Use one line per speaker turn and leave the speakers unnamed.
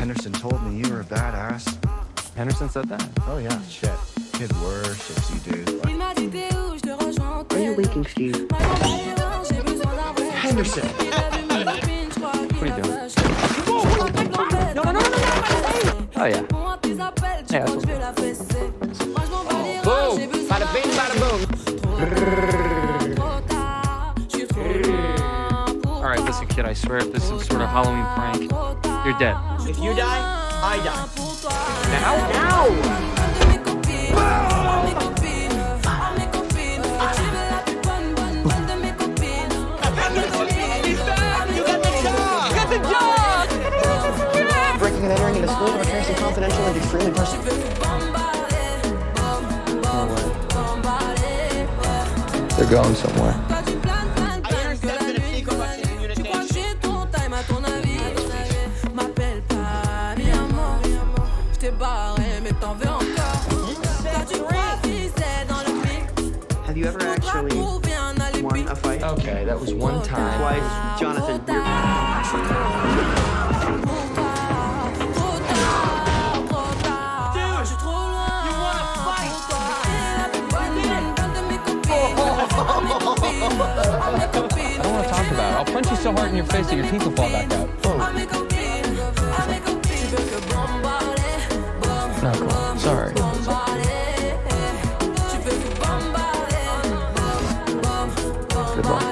Henderson told me you were a badass.
Henderson said that?
Oh, yeah, shit. Kid worships you, dude.
Are you leaking, Steve?
Henderson!
What are you doing? No, no, no, no, no, no. Oh, yeah. Yeah, that's
Boom!
Listen, kid, I swear if this is some sort of Halloween prank, you're dead.
If you die, I die.
Now?
Ow!
Breaking and entering into school, transferring confidential and extremely personal.
They're going somewhere.
Have you ever actually won a fight?
Okay, that was one time.
Twice, Jonathan. You're...
I don't want to talk about it. I'll punch you so hard in your face that your teeth will fall back out. Sorry. Good luck.